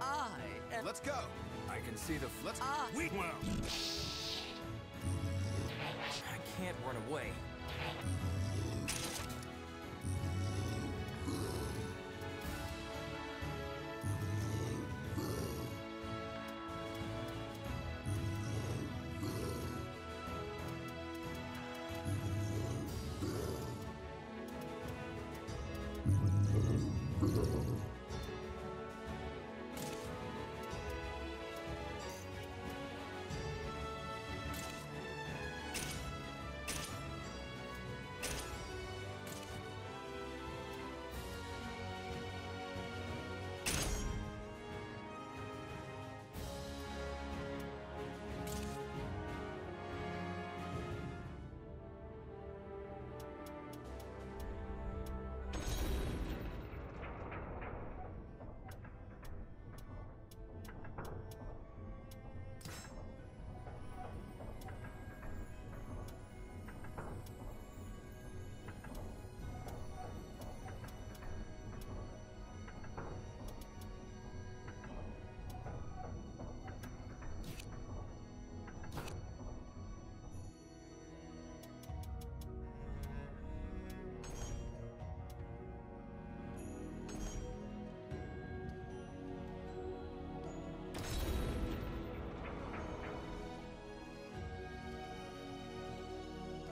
I am. Let's go. I can see the. Let's. I. We well. I can't run away.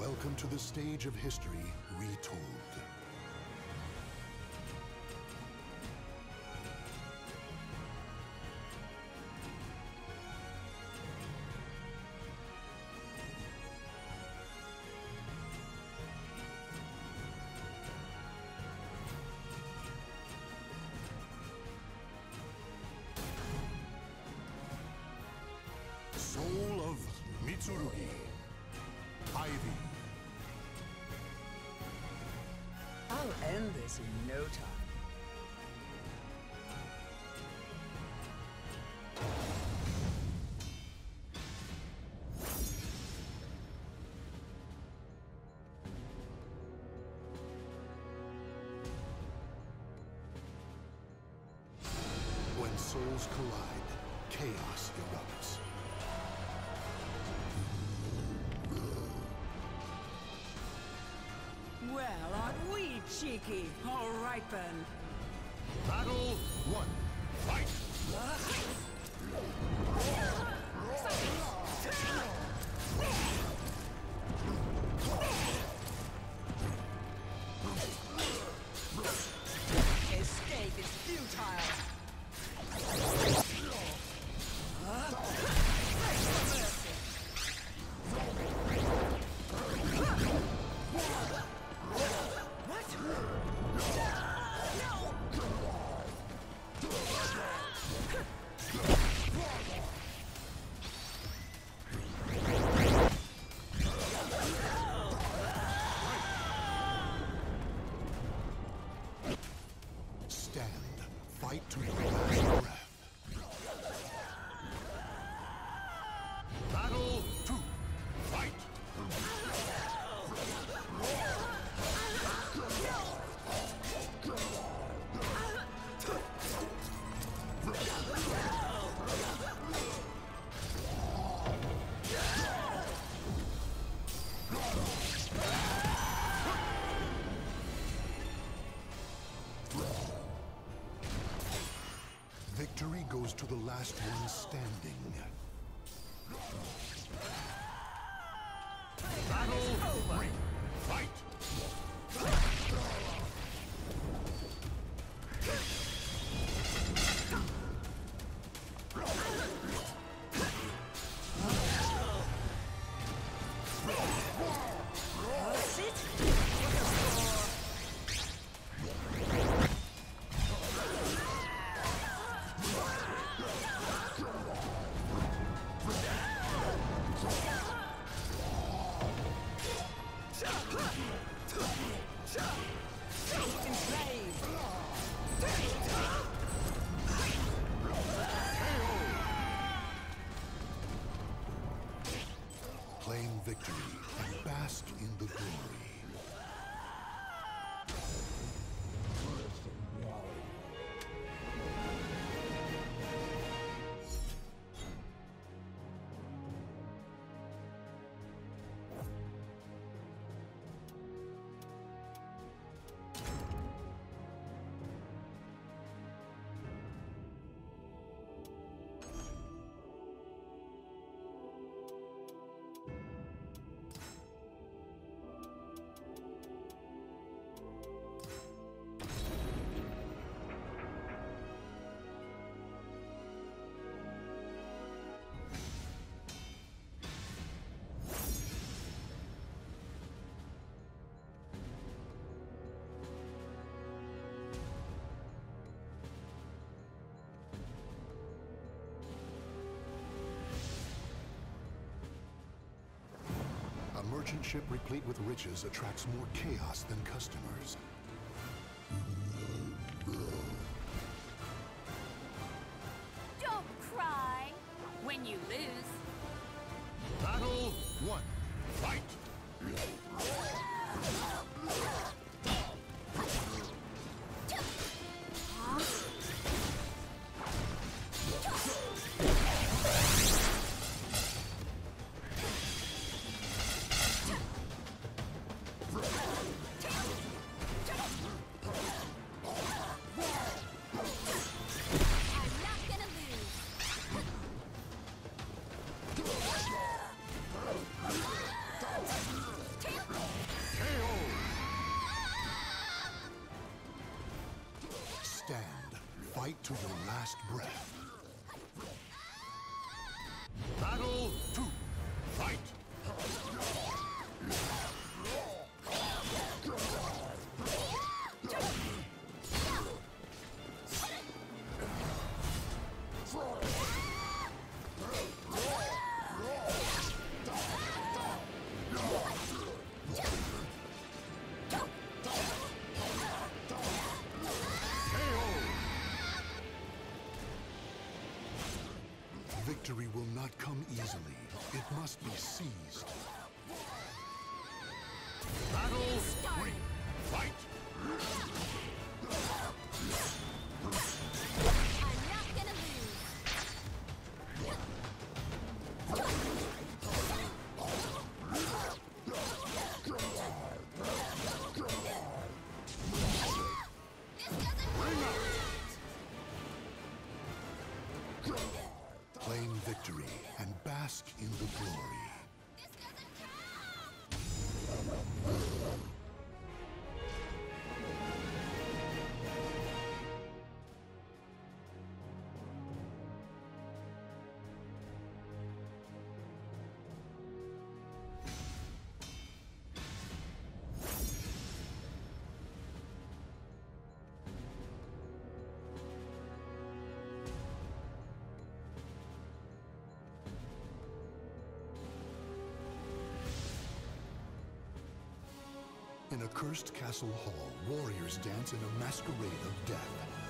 Welcome to the stage of history retold. Souls collide, chaos erupts. Well, aren't we cheeky? All right then. Battle one. Fight! last one standing. Victory and bask in the glory. Merchant ship replete with riches attracts more chaos than customers. To your last breath. Victory will not come easily. It must be seized. Battle three. Fight! I'm victory and bask in the glory. In a cursed castle hall, warriors dance in a masquerade of death.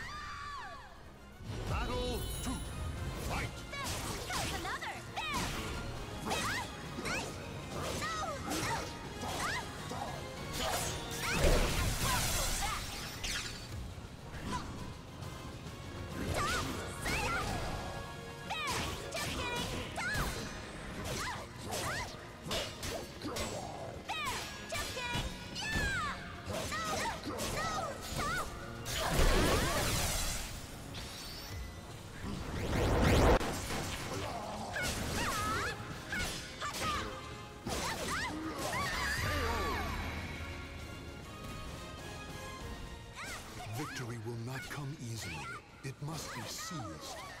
Not come easily. It must be seized.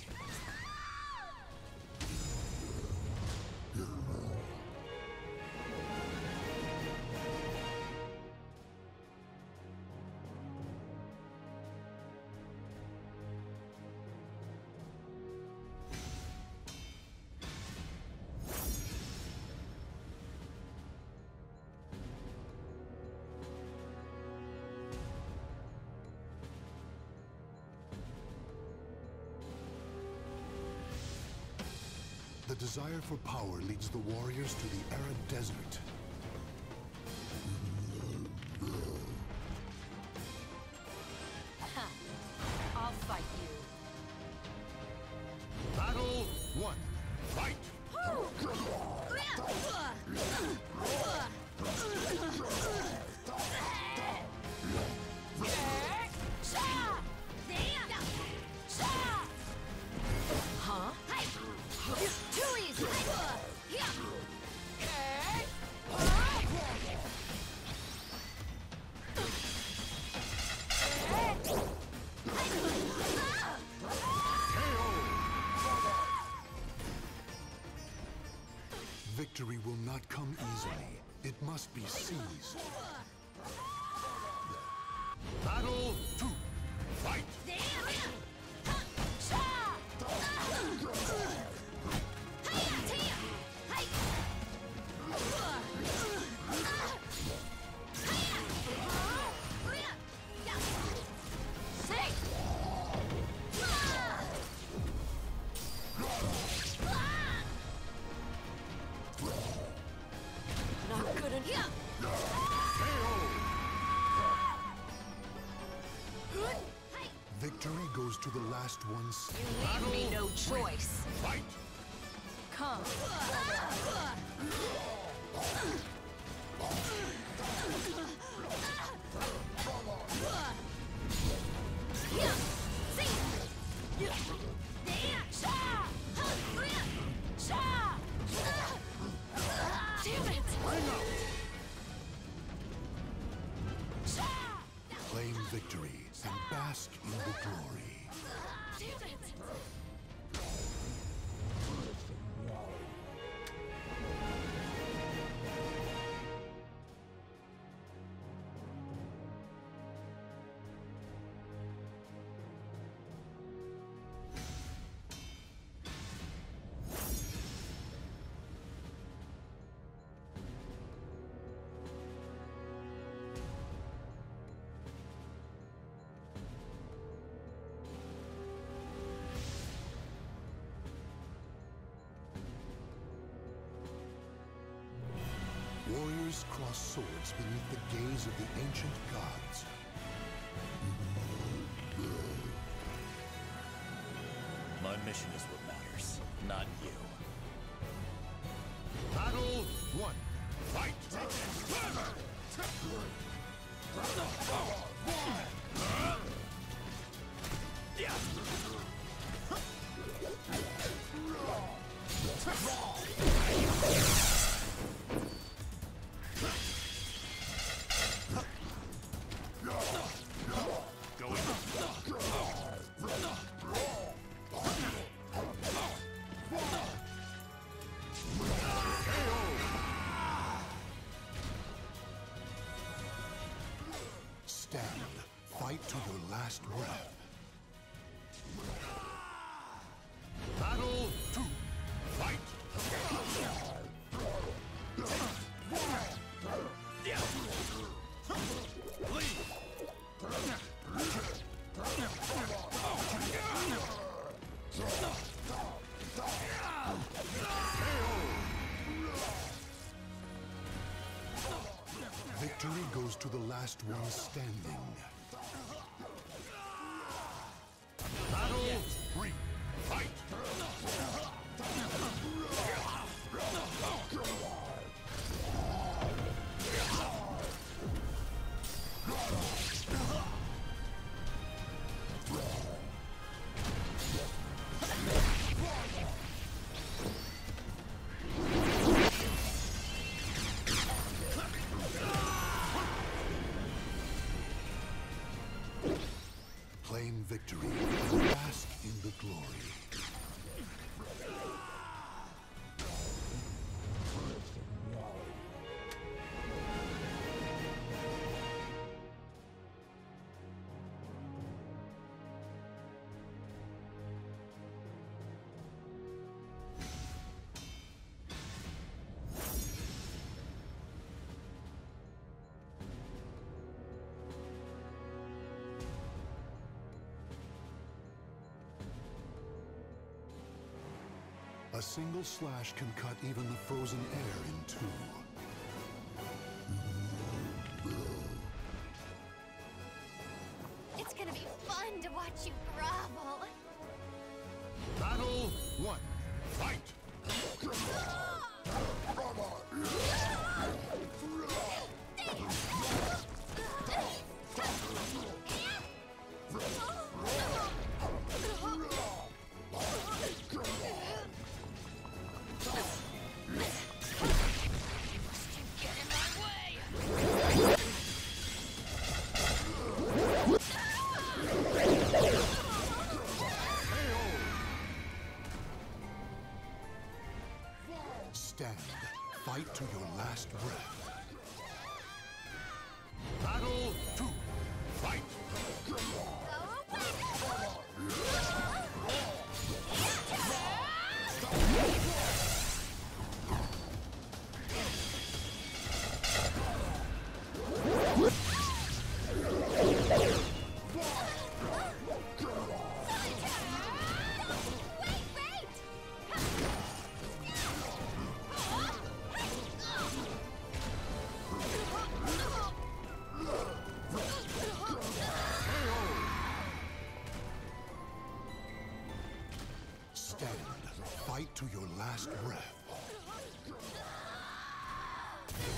Desire for power leads the warriors to the arid desert. Must be seized. To the last one standing. Leave me no choice. Fight! Come. Damn it! Claim victory and bask in the glory. 強くやつ Warriors cross swords beneath the gaze of the ancient gods. My mission is what matters, not you. Battle one. Fight! Fight to your last breath. Battle two. Fight! Victory goes to the last one standing. Victory and bask in the glory. A single slash can cut even the frozen air in two. It's gonna be fun to watch you grovel. Battle one. Fight! Fight to your last breath. Battle two. Fight! Fight to your last breath.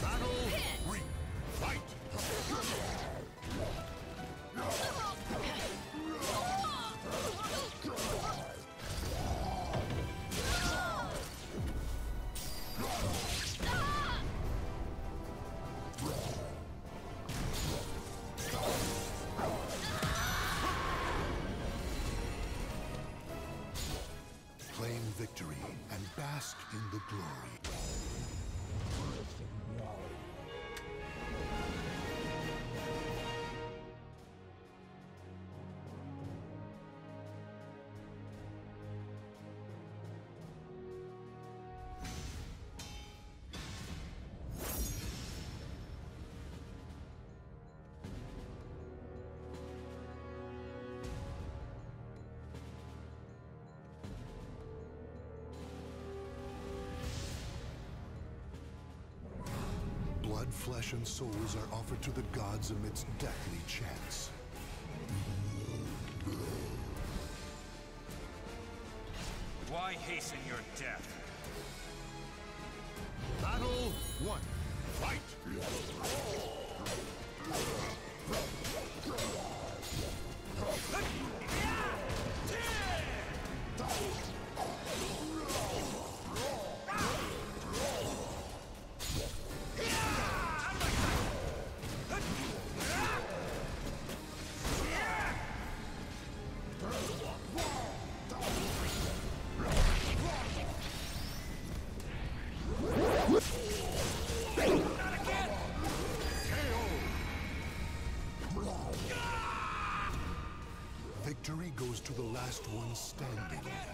Battle three. Fight! Flesh, and souls are offered to the gods amidst deathly chants. Why hasten your death? Battle one. Fight! To the last one standing.